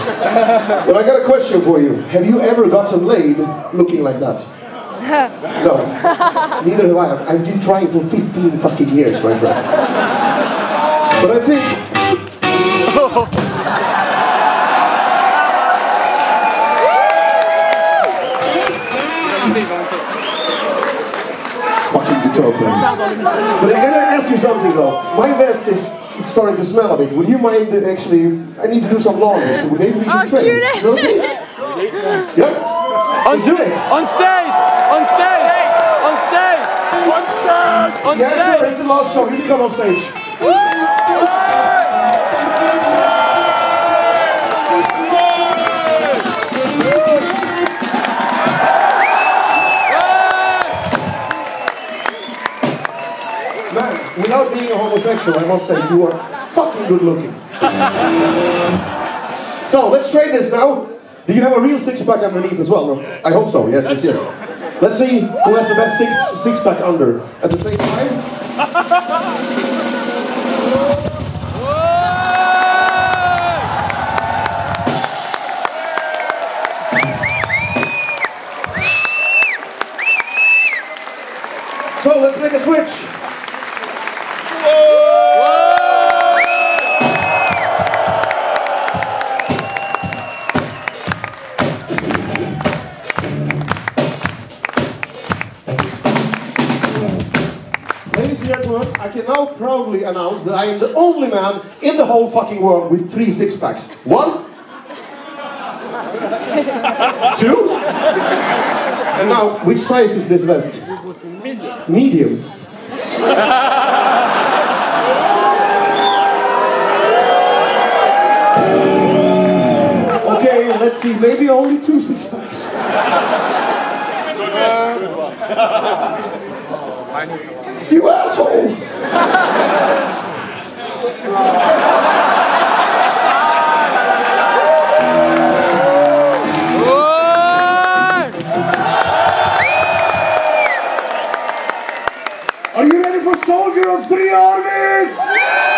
face. But I got a question for you. Have you ever gotten laid looking like that? No. Neither have I. I've been trying for 15 fucking years, my friend. But I think fucking guitar. But I gotta ask you something though. My vest is starting to smell a bit. Would you mind uh, actually? I need to do some laundry, so maybe we should Oh, trade. do it. Is that okay? Yeah. On, Let's do it. on stage! On stage! On stage! On stage! On Yeah, sure. stage! It's the last show. You can come on stage. Without being a homosexual, I must say you are fucking good looking. so let's try this now. Do you have a real six pack underneath as well? No? I hope so. Yes, yes, yes. Let's see who has the best six, six pack under at the same time. So let's make a switch. I can now proudly announce that I am the only man in the whole fucking world with three six packs. One, two, and now which size is this vest? Medium. Medium. Okay, let's see, maybe only two six packs. You asshole! Are you asshole! Are you ready for Soldier of Three Armies?